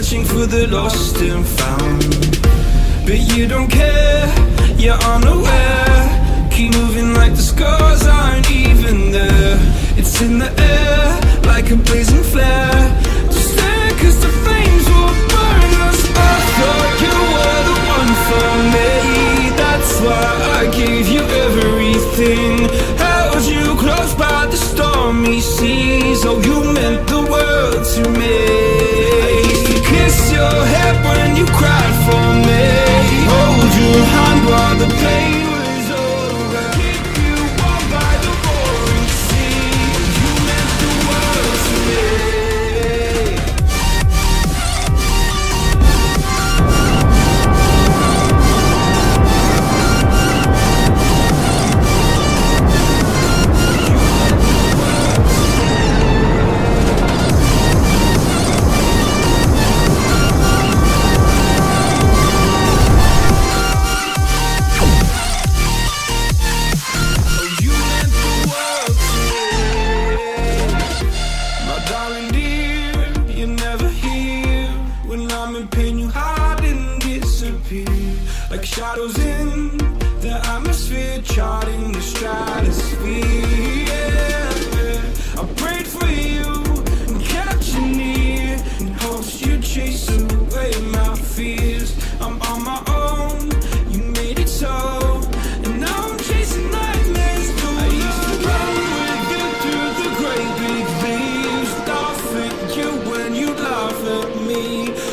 searching for the lost and found. But you don't care, you're unaware. Keep moving like the scars aren't even there. It's in the air, like a blazing flare. Just stare, cause the flames will burn us. I thought you were the one for me. That's why I gave you everything. Held you close by the stormy seas. Oh, you like shadows in the atmosphere, charting the stratosphere. Yeah. I prayed for you and kept you near and hopes you'd chase away my fears. I'm on my own, you made it so, and now I'm chasing nightmares. I used to run with you through the big leaves, at you when you at me.